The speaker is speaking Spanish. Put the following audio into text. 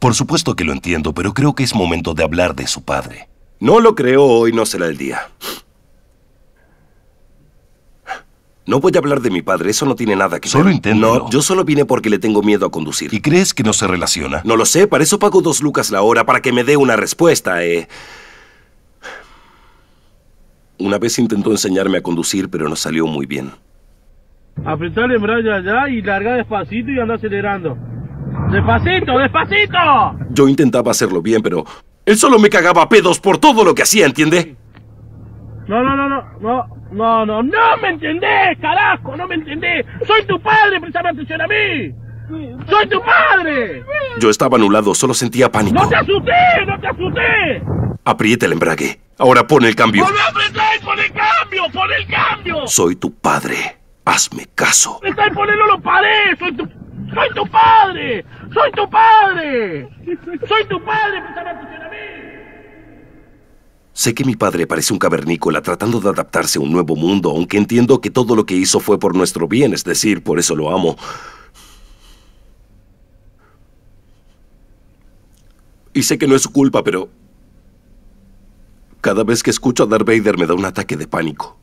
Por supuesto que lo entiendo, pero creo que es momento de hablar de su padre. No lo creo, hoy no será el día. No voy a hablar de mi padre, eso no tiene nada que ver. Solo inténtalo. No, yo solo vine porque le tengo miedo a conducir. ¿Y crees que no se relaciona? No lo sé, para eso pago dos lucas la hora para que me dé una respuesta, eh. Una vez intentó enseñarme a conducir, pero no salió muy bien. Apretar el embrague allá y larga despacito y anda acelerando. ¡Despacito, despacito! Yo intentaba hacerlo bien, pero él solo me cagaba a pedos por todo lo que hacía, ¿entiende? No, no, no, no, no, no, no, no me entendés, carajo, no me entendés. Soy tu padre, prestame atención a mí. ¡Soy tu padre! Yo estaba anulado, solo sentía pánico. ¡No te asusté! ¡No te asusté! Aprieta el embrague. Ahora pon el cambio. ¡No me apretáis! ¡Pon el cambio! ¡Pon el cambio! Soy tu padre. Hazme caso. ¡Me estáis poniendo los pared! ¡Soy tu... ¡Soy tu padre! ¡Soy tu padre! ¡Soy tu padre! ¡Prestame atención a mí! Sé que mi padre parece un cavernícola tratando de adaptarse a un nuevo mundo, aunque entiendo que todo lo que hizo fue por nuestro bien, es decir, por eso lo amo. Y sé que no es su culpa, pero... Cada vez que escucho a Darth Vader me da un ataque de pánico.